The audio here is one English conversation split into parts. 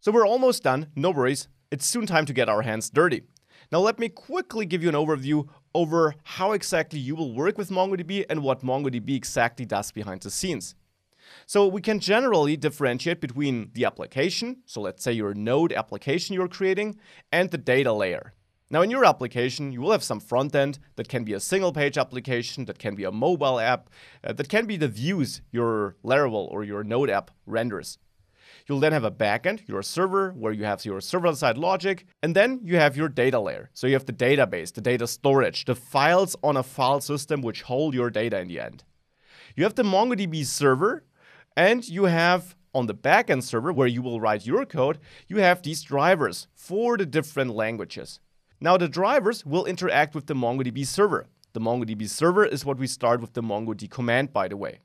So we're almost done, no worries. It's soon time to get our hands dirty. Now let me quickly give you an overview over how exactly you will work with MongoDB and what MongoDB exactly does behind the scenes. So we can generally differentiate between the application, so let's say your node application you're creating, and the data layer. Now in your application, you will have some front end that can be a single page application, that can be a mobile app, uh, that can be the views your Laravel or your node app renders. You'll then have a backend, your server, where you have your server-side logic, and then you have your data layer. So you have the database, the data storage, the files on a file system which hold your data in the end. You have the MongoDB server, and you have on the backend server where you will write your code, you have these drivers for the different languages. Now the drivers will interact with the MongoDB server. The MongoDB server is what we start with the MongoD command, by the way.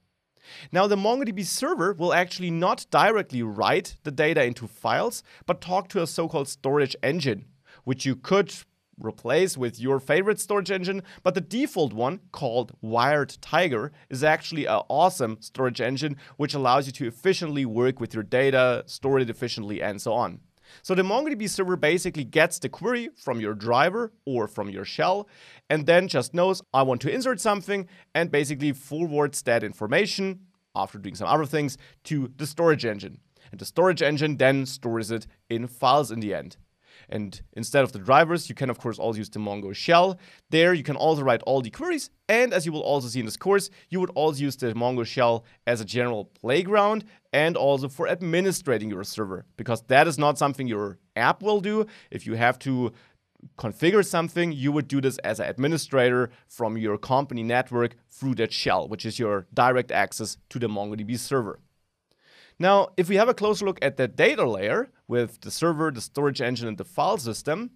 Now the MongoDB server will actually not directly write the data into files, but talk to a so-called storage engine, which you could replace with your favorite storage engine, but the default one, called WiredTiger, is actually an awesome storage engine which allows you to efficiently work with your data, store it efficiently, and so on. So the MongoDB server basically gets the query from your driver or from your shell and then just knows I want to insert something and basically forwards that information after doing some other things to the storage engine. And the storage engine then stores it in files in the end. And instead of the drivers, you can of course also use the Mongo shell. There you can also write all the queries. And as you will also see in this course, you would also use the Mongo shell as a general playground and also for administrating your server, because that is not something your app will do. If you have to configure something, you would do this as an administrator from your company network through that shell, which is your direct access to the MongoDB server. Now, if we have a closer look at the data layer with the server, the storage engine, and the file system,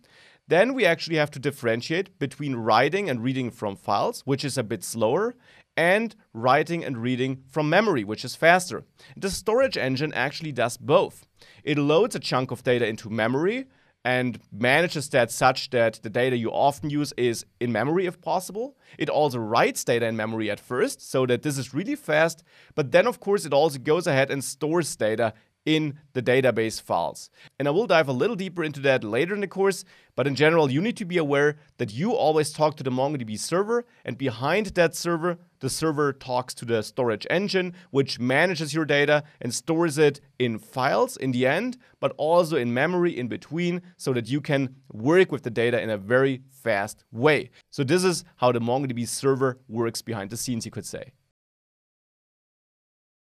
then we actually have to differentiate between writing and reading from files, which is a bit slower, and writing and reading from memory, which is faster. The storage engine actually does both. It loads a chunk of data into memory and manages that such that the data you often use is in memory if possible. It also writes data in memory at first so that this is really fast, but then of course it also goes ahead and stores data in the database files. And I will dive a little deeper into that later in the course, but in general, you need to be aware that you always talk to the MongoDB server, and behind that server, the server talks to the storage engine, which manages your data and stores it in files in the end, but also in memory in between, so that you can work with the data in a very fast way. So, this is how the MongoDB server works behind the scenes, you could say.